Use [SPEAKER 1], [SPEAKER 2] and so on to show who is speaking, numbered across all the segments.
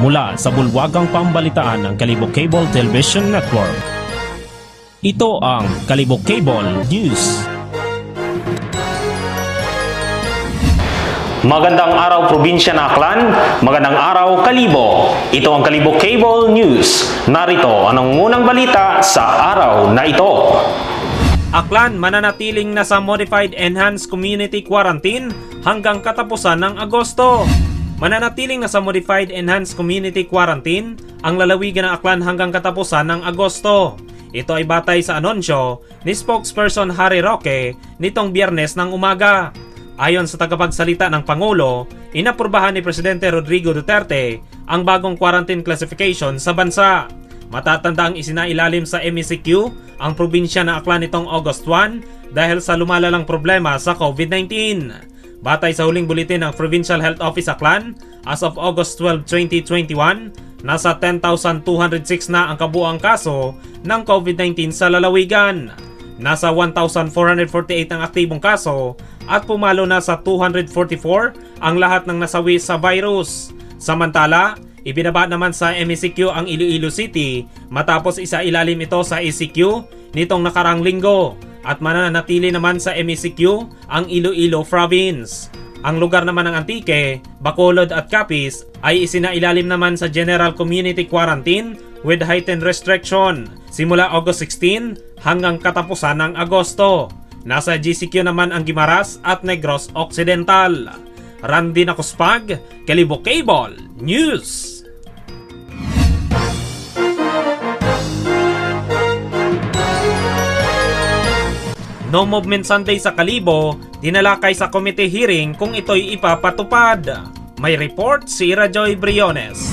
[SPEAKER 1] mula sa bulwagang pambalitaan ng Kalibo Cable Television Network. Ito ang Kalibo Cable News. Magandang araw probinsya ng Aklan, magandang araw Kalibo. Ito ang Kalibo Cable News. Narito ang unang balita sa araw na ito. Aklan mananatiling nasa Modified Enhanced Community Quarantine hanggang katapusan ng Agosto. Mananatiling nasa Modified Enhanced Community Quarantine ang lalawigan ng Aklan hanggang katapusan ng Agosto. Ito ay batay sa anunsyo ni spokesperson Harry Roque nitong biyernes ng umaga. Ayon sa tagapagsalita ng Pangulo, inaprubahan ni Presidente Rodrigo Duterte ang bagong quarantine classification sa bansa. Matatanda ang isinailalim sa MECQ ang probinsya ng Aklan nitong August 1 dahil sa lumalalang problema sa COVID-19. Batay sa huling buletin ng Provincial Health Office Aklan, as of August 12, 2021, nasa 10,206 na ang kabuang kaso ng COVID-19 sa lalawigan. Nasa 1,448 ang aktibong kaso at pumalo na sa 244 ang lahat ng nasawi sa virus. Samantala, ibinaba naman sa MECQ ang Iloilo City matapos isa ilalim ito sa ECQ nitong nakarang linggo at mananatili naman sa MECQ ang Iloilo Province. Ang lugar naman ng Antique, Bacolod at Capiz ay isinailalim naman sa General Community Quarantine with heightened restriction simula August 16 hanggang katapusan ng Agosto. Nasa GCQ naman ang Gimaras at Negros Occidental. Randy Nakuspag, Kalibo Cable News. No Movement Sunday sa Kalibo, dinalakay sa committee hearing kung ito'y ipapatupad. May report si Rajoy Briones.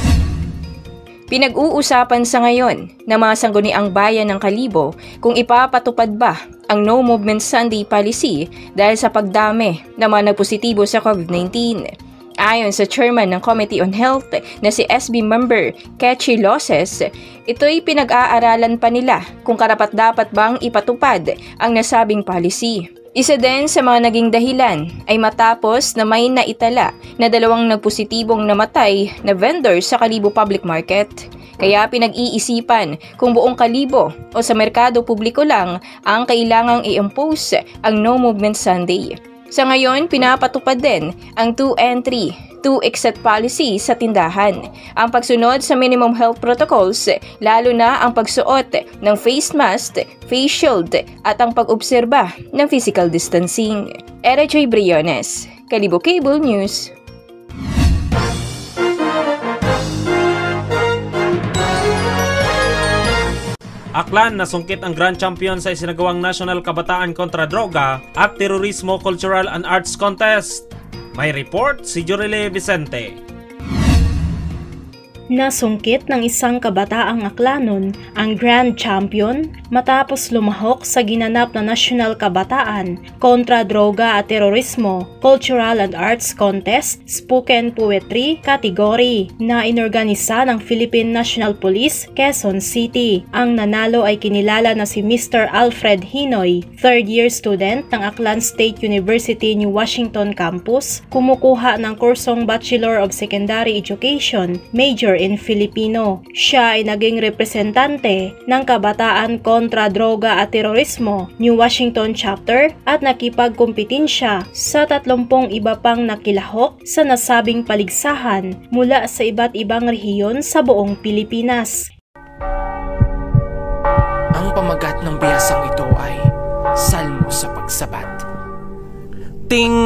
[SPEAKER 2] Pinag-uusapan sa ngayon na mga sangguniang bayan ng Kalibo kung ipapatupad ba ang No Movement Sunday policy dahil sa pagdami ng mga nagpositibo sa COVID-19. Ayon sa chairman ng Committee on Health na si SB member Kechi Loses, ito'y pinag-aaralan pa nila kung karapat-dapat bang ipatupad ang nasabing policy. Isa din sa mga naging dahilan ay matapos na may naitala na dalawang nagpositibong namatay na vendor sa Kalibo Public Market. Kaya pinag-iisipan kung buong Kalibo o sa merkado publiko lang ang kailangang i-impose ang No Movement Sunday. Sa ngayon, pinapatupad din ang 2 entry, 2 exit policy sa tindahan. Ang pagsunod sa minimum health protocols, lalo na ang pagsuot ng face mask, face shield at ang pag-obserba ng physical distancing. Era J. Briones, Kalibo Cable News.
[SPEAKER 1] Aklan nasungkit ang Grand Champion sa isinagawang National Kabataan kontra Droga at Terorismo Cultural and Arts Contest. May report si Jorile Vicente.
[SPEAKER 3] Nasungkit ng isang kabataang aklanon ang Grand Champion matapos lumahok sa ginanap na National Kabataan kontra Droga at Terorismo Cultural and Arts Contest Spoken Poetry category na inorganisa ng Philippine National Police Quezon City. Ang nanalo ay kinilala na si Mr. Alfred Hinoy, third year student ng Aklan State University New Washington Campus, kumukuha ng kursong Bachelor of Secondary Education, major in Filipino. Siya ay naging representante ng Kabataan kontra Droga at Terorismo New Washington Chapter at nakipagkompetensya sa 30 iba pang nakilahok sa nasabing paligsahan mula sa iba't ibang rehiyon sa buong Pilipinas.
[SPEAKER 4] Ang pamagat ng biyasang ito ay salmo sa pagsabat. Ting,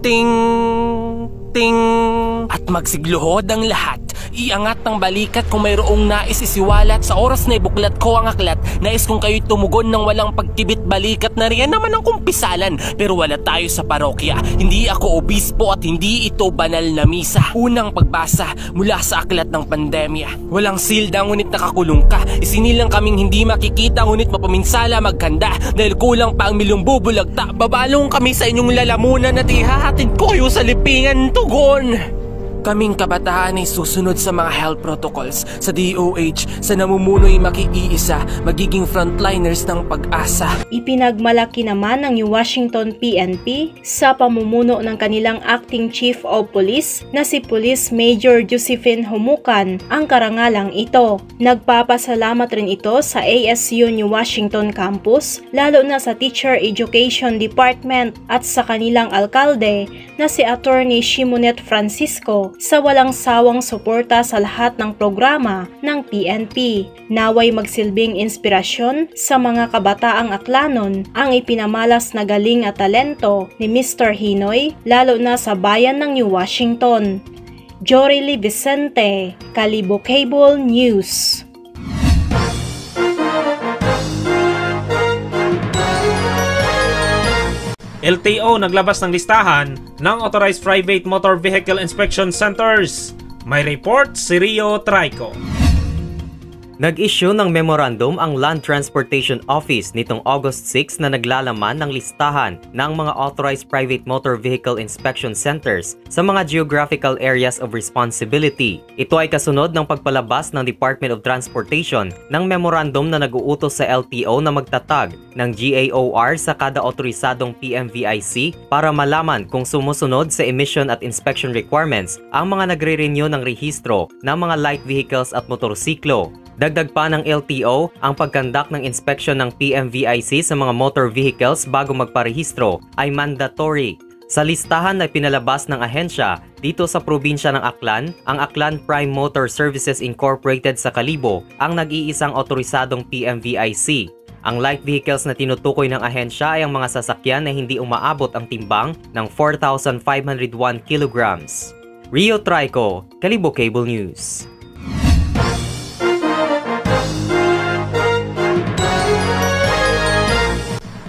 [SPEAKER 4] ting, ting. At magsigluhod ang lahat Iangat ng balikat kung mayroong nais isiwalat sa oras na ibuklat ko ang aklat. Nais kong kayo'y tumugon ng walang pagkibit balikat na riyan naman ang kumpisalan. Pero wala tayo sa parokya. Hindi ako obispo at hindi ito banal na misa. Unang pagbasa mula sa aklat ng pandemya. Walang silda ngunit nakakulong ka. Isinilang kaming hindi makikita ngunit mapaminsala magkanda. Dahil kulang pa ang milyong bubulagta. Babalong kami sa inyong lalamunan at ihahatid ko kayo sa lipingan tugon. Kaming kabataan ay susunod sa mga health protocols sa DOH sa namumuno'y makiiisa, magiging frontliners ng pag-asa.
[SPEAKER 3] Ipinagmalaki naman ng New Washington PNP sa pamumuno ng kanilang acting chief of police na si Police Major Josephine Humukan ang karangalang ito. Nagpapasalamat rin ito sa ASU New Washington campus, lalo na sa Teacher Education Department at sa kanilang alkalde na si Attorney Shimonet Francisco sa walang sawang suporta sa lahat ng programa ng PNP. Naway magsilbing inspirasyon sa mga kabataang aklanon ang ipinamalas na galing at talento ni Mr. Hinoy lalo na sa bayan ng New Washington. Jory Lee Vicente, Kalibo Cable News.
[SPEAKER 1] LTO naglabas ng listahan ng Authorized Private Motor Vehicle Inspection Centers. May report si Rio Trico.
[SPEAKER 5] Nag-issue ng memorandum ang Land Transportation Office nitong August 6 na naglalaman ng listahan ng mga authorized private motor vehicle inspection centers sa mga geographical areas of responsibility. Ito ay kasunod ng pagpalabas ng Department of Transportation ng memorandum na nag-uutos sa LTO na magtatag ng GAOR sa kada otorisadong PMVIC para malaman kung sumusunod sa emission at inspection requirements ang mga nagre-renew ng rehistro ng mga light vehicles at motorsiklo. Dagdag pa ng LTO ang pagkandak ng inspection ng PMVIC sa mga motor vehicles bago magparehistro ay mandatory. Sa listahan na pinalabas ng ahensya dito sa probinsya ng Aklan, ang Aklan Prime Motor Services Incorporated sa Kalibo ang nag-iisang otorisadong PMVIC. Ang light vehicles na tinutukoy ng ahensya ay ang mga sasakyan na hindi umaabot ang timbang ng 4,501 kilograms. Rio Trico, Kalibo Cable News.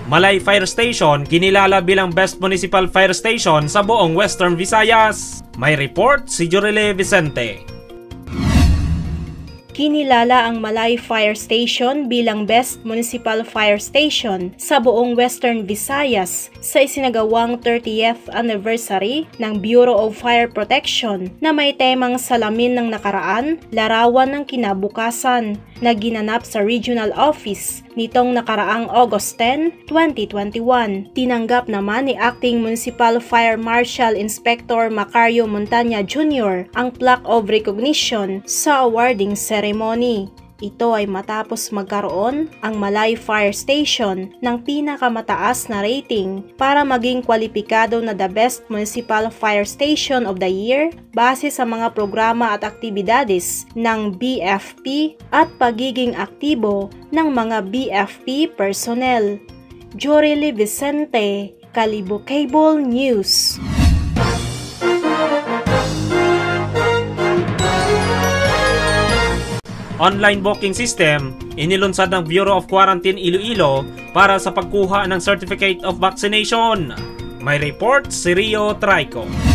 [SPEAKER 1] Malay Fire Station kinilala bilang Best Municipal Fire Station sa buong Western Visayas. May report si Jorele Vicente.
[SPEAKER 3] Kinilala ang Malay Fire Station bilang Best Municipal Fire Station sa buong Western Visayas sa isinagawang 30th anniversary ng Bureau of Fire Protection na may temang salamin ng nakaraan, larawan ng kinabukasan na ginanap sa Regional Office nitong nakaraang August 10, 2021. Tinanggap naman ni Acting Municipal Fire Marshal Inspector Macario Montanya Jr. ang plaque of recognition sa awarding ceremony. Ito ay matapos magkaroon ang Malay Fire Station ng pinakamataas na rating para maging kwalipikado na the Best Municipal Fire Station of the Year base sa mga programa at aktibidades ng BFP at pagiging aktibo ng mga BFP personnel. Jorely Vicente, Kalibo Cable News.
[SPEAKER 1] Online booking system inilunsad ng Bureau of Quarantine Iloilo para sa pagkuha ng Certificate of Vaccination. May report si Rio Trico.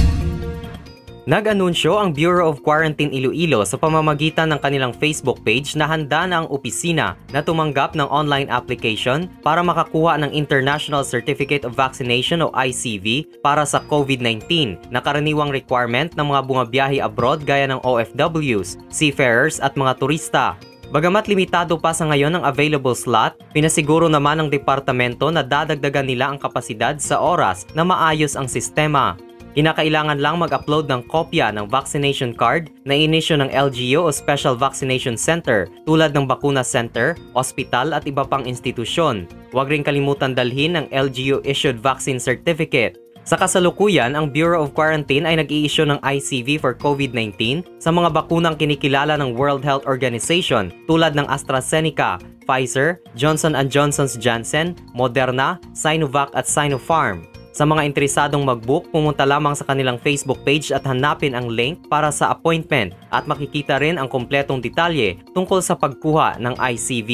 [SPEAKER 5] Nag-anunsyo ang Bureau of Quarantine Iloilo sa pamamagitan ng kanilang Facebook page na handa na ang opisina na tumanggap ng online application para makakuha ng International Certificate of Vaccination o ICV para sa COVID-19 na karaniwang requirement ng mga bumabiyahe abroad gaya ng OFWs, seafarers at mga turista. Bagamat limitado pa sa ngayon ang available slot, pinasiguro naman ng departamento na dadagdagan nila ang kapasidad sa oras na maayos ang sistema. Kinakailangan lang mag-upload ng kopya ng vaccination card na inisyo ng LGU o Special Vaccination Center tulad ng Bakuna Center, ospital at iba pang institusyon. Huwag rin kalimutan dalhin ang LGU-issued vaccine certificate. Sa kasalukuyan, ang Bureau of Quarantine ay nag-i-issue ng ICV for COVID-19 sa mga bakunang kinikilala ng World Health Organization tulad ng AstraZeneca, Pfizer, Johnson Johnson's Janssen, Moderna, Sinovac at Sinopharm. Sa mga interesadong mag-book, pumunta lamang sa kanilang Facebook page at hanapin ang link para sa appointment at makikita rin ang kompletong detalye tungkol sa pagkuha ng ICV.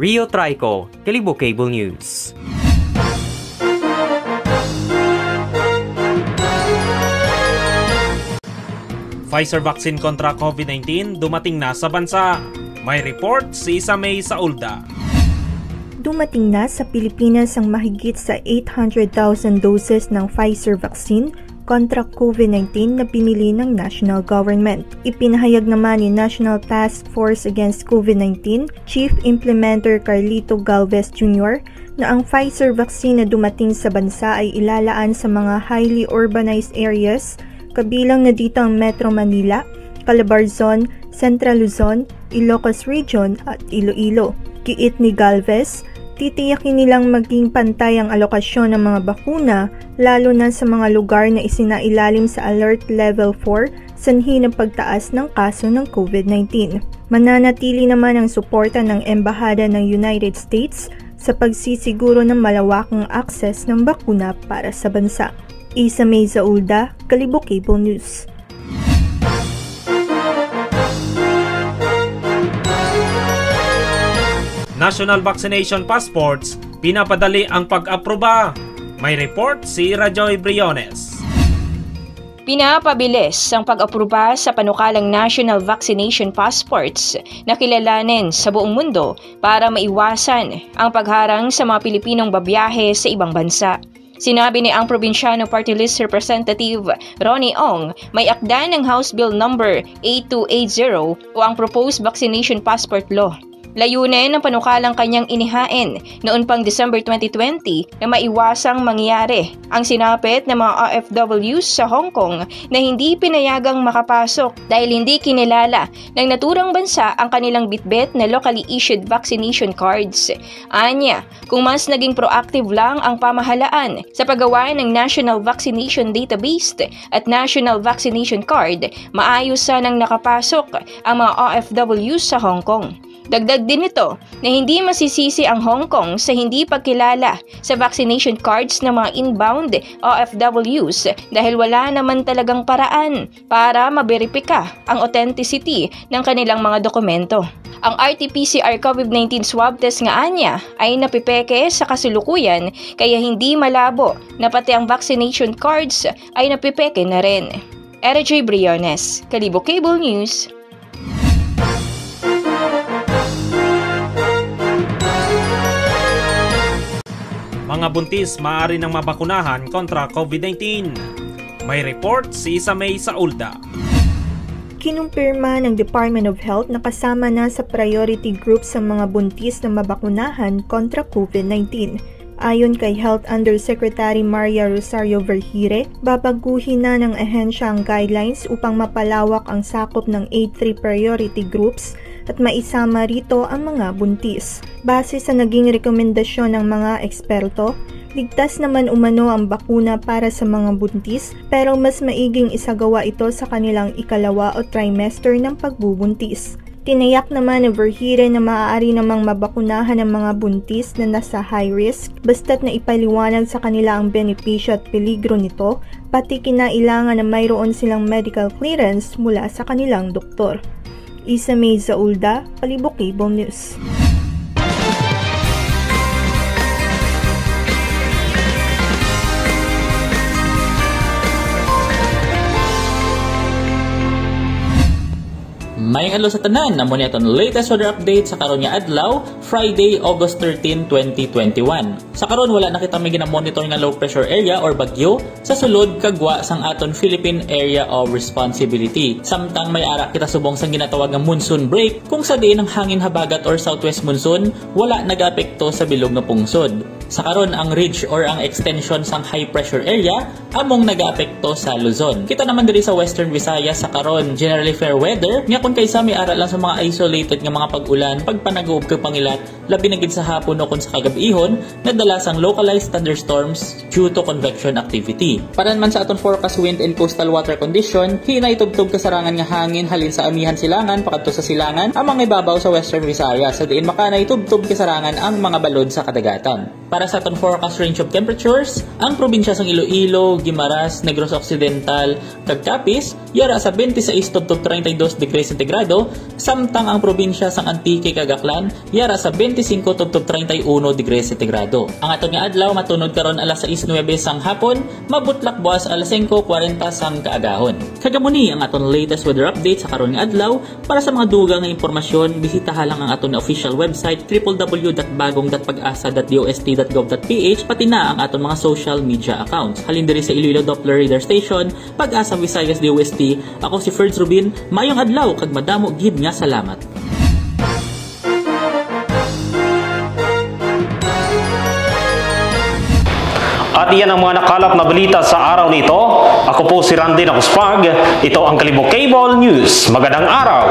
[SPEAKER 5] Rio Trico, Kalibo Cable News.
[SPEAKER 1] Pfizer vaccine kontra COVID-19 dumating na sa bansa. May report si Isa May Saulda.
[SPEAKER 6] Dumating na sa Pilipinas ang mahigit sa 800,000 doses ng Pfizer vaccine kontra COVID-19 na pinili ng national government. Ipinahayag naman ni National Task Force Against COVID-19 Chief Implementer Carlito Galvez Jr. na ang Pfizer vaccine na dumating sa bansa ay ilalaan sa mga highly urbanized areas kabilang na dito ang Metro Manila, Calabarzon, Central Luzon, Ilocos Region at Iloilo. Kiit ni Galvez, titiyakin nilang maging pantay ang alokasyon ng mga bakuna lalo na sa mga lugar na isinailalim sa Alert Level 4 sanhi ng pagtaas ng kaso ng COVID-19. Mananatili naman ang suporta ng Embahada ng United States sa pagsisiguro ng malawakang akses ng bakuna para sa bansa. Isa May Zaulda, Kalibo Cable News.
[SPEAKER 1] National Vaccination Passports, pinapadali ang pag-aproba. May report si Rajoy Briones.
[SPEAKER 2] Pinapabilis ang pag-aproba sa panukalang National Vaccination Passports na kilalanin sa buong mundo para maiwasan ang pagharang sa mga Pilipinong babiyahe sa ibang bansa. Sinabi ni ang Provinciano Party List Representative Ronnie Ong, may akda ng House Bill number 8280 o ang Proposed Vaccination Passport Law Layunin ng panukalang kanyang inihain noon pang December 2020 na maiwasang mangyari ang sinapit ng mga OFWs sa Hong Kong na hindi pinayagang makapasok dahil hindi kinilala ng naturang bansa ang kanilang bitbit na locally issued vaccination cards. Anya, kung mas naging proactive lang ang pamahalaan sa paggawa ng National Vaccination Database at National Vaccination Card, maayos sanang nakapasok ang mga OFWs sa Hong Kong. Dagdag din ito na hindi masisisi ang Hong Kong sa hindi pagkilala sa vaccination cards ng mga inbound OFWs dahil wala naman talagang paraan para maberipika ang authenticity ng kanilang mga dokumento. Ang RT-PCR COVID-19 swab test nga anya ay napipeke sa kasulukuyan kaya hindi malabo na pati ang vaccination cards ay napipeke na rin. RJ Briones, Kalibo Cable News,
[SPEAKER 1] Mga buntis maaari nang mabakunahan kontra COVID-19. May report si Isa May sa ULDA.
[SPEAKER 6] Kinumpirma ng Department of Health na kasama na sa priority group sa mga buntis na mabakunahan kontra COVID-19. Ayon kay Health Undersecretary Maria Rosario Vergire, babaguhin na ng ahensya ang guidelines upang mapalawak ang sakop ng 83 priority groups at maisama rito ang mga buntis. Base sa naging rekomendasyon ng mga eksperto, Ligtas naman umano ang bakuna para sa mga buntis pero mas maiging isagawa ito sa kanilang ikalawa o trimester ng pagbubuntis. Tinayak naman ni Verhire na maaari namang mabakunahan ang mga buntis na nasa high risk basta't na ipaliwanag sa kanila ang benepisyo at peligro nito pati kinailangan na mayroon silang medical clearance mula sa kanilang doktor. Isa May Zaulda, Palibok Cable News.
[SPEAKER 7] May halo sa tanan na muna itong latest weather update sa karon nga adlaw, Friday, August 13, 2021. Sa karon wala na kita may monitor nga low pressure area or bagyo sa sulod kagwa sang aton Philippine Area of Responsibility. Samtang may ara kita subong sang ginatawag nga monsoon break kung sa diin ang hangin habagat or southwest monsoon wala nagapekto sa bilog nga pungsod. Sa karon ang ridge or ang extension sang high pressure area among nagaapekto sa Luzon. Kita naman diri sa Western Visayas sa karon generally fair weather nga kun kaysa may ara lang sa mga isolated nga mga pag-ulan pagpanagoob kag pangilat labi na gid sa hapon o kun sa kagabihon nadala sang localized thunderstorms due to convection activity. Para man sa aton forecast wind and coastal water condition, hinay tugtog kasarangan nga hangin halin sa amihan silangan pakadto sa silangan ang mga ibabaw sa Western Visayas sa diin makanay tubtob kasarangan ang mga balod sa kadagatan. Para sa aton forecast range of temperatures, ang probinsya sang Iloilo, Guimaras, Negros Occidental, kag Capiz yara sa 26 tubtob 32 degrees centigrado, samtang ang probinsya sang Antique kag Aklan yara sa 25 tubtob 31 degrees centigrado. Ang aton nga adlaw matunod karon alas 6:09 sang hapon, mabutlak buwas alas 5:40 sang kaagahon. Kagamuni ang aton latest weather update sa karon nga adlaw para sa mga dugang nga impormasyon bisitaha lang ang aton official website www.bagong.pag-asa.dost.gov.ph pati na ang aton mga social media accounts. Halin diri sa Iloilo Doppler Radar Station, Pag-asa Visayas DOST. Ako si Ferds Rubin, mayong adlaw kag madamo gid nga salamat.
[SPEAKER 1] At iyan ang mga nakalap na balita sa araw nito. Ako po si Randy Nakuspag. Ito ang Kalibok Cable News. Magandang araw!